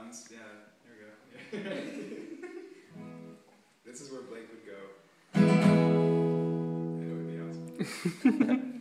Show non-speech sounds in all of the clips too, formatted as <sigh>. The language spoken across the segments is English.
sounds. Yeah, there we go. <laughs> this is where Blake would go. <laughs> It would be awesome. <laughs>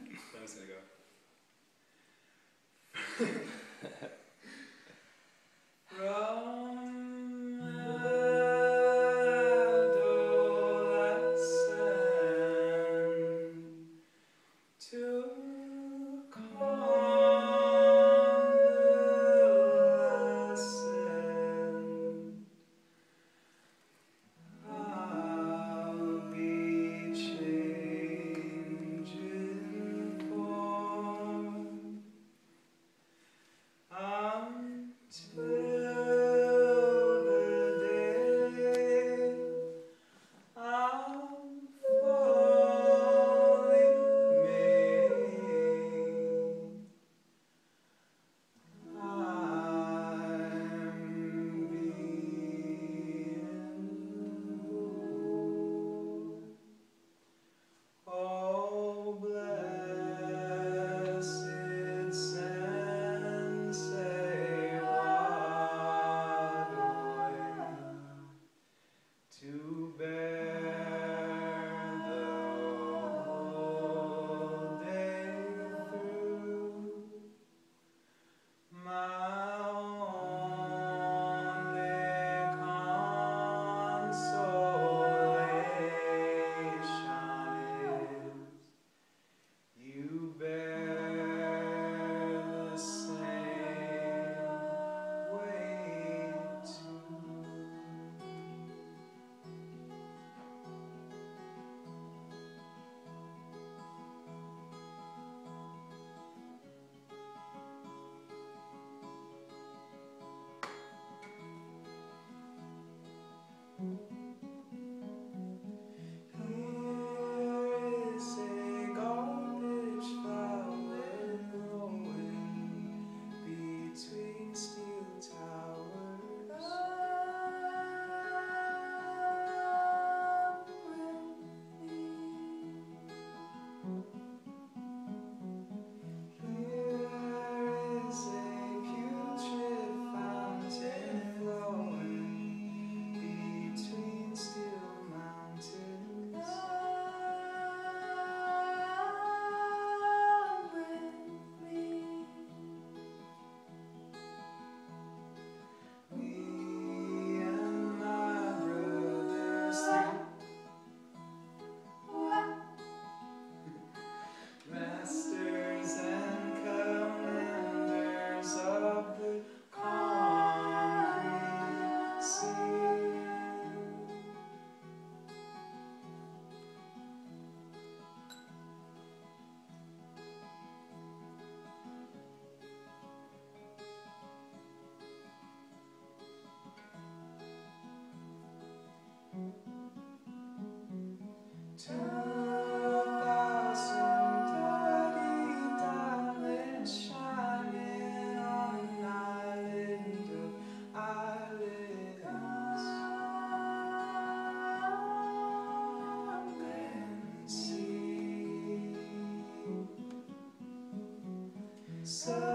So